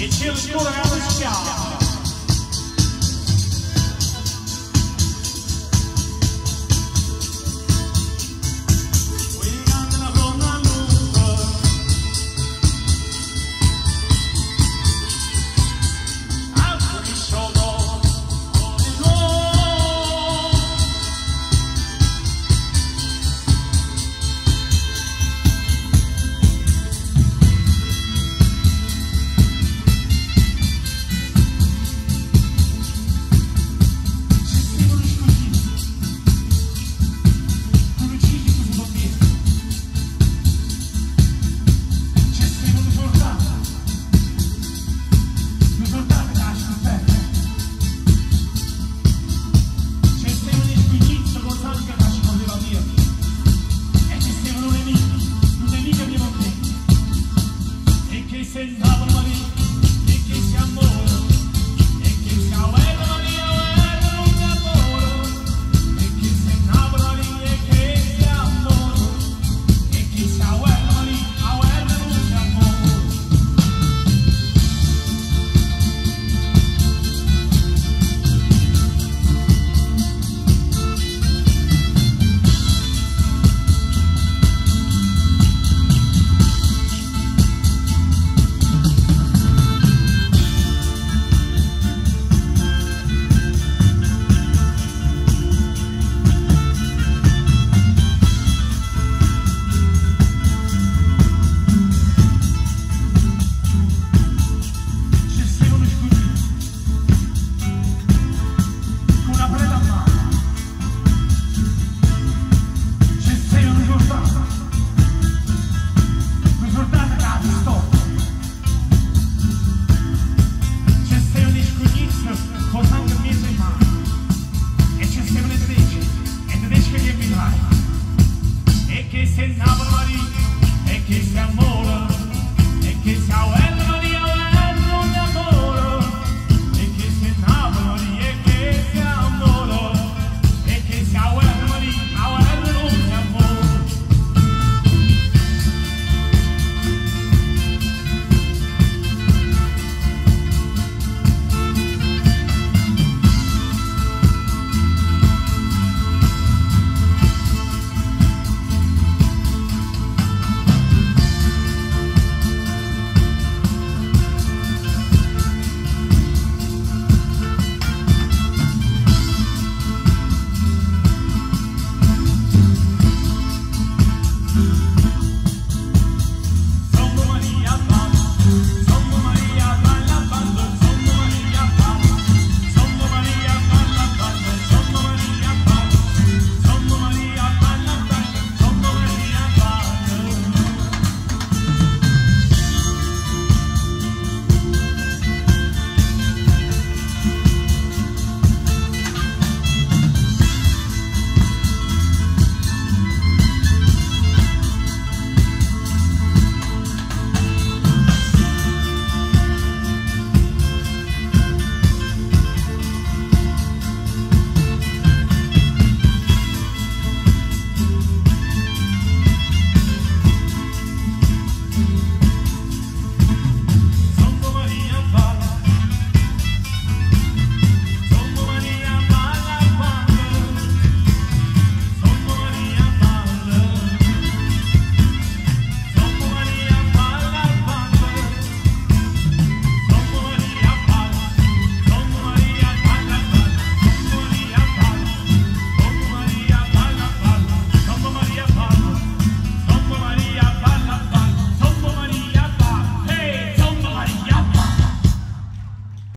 e your scurga la spiaggia. e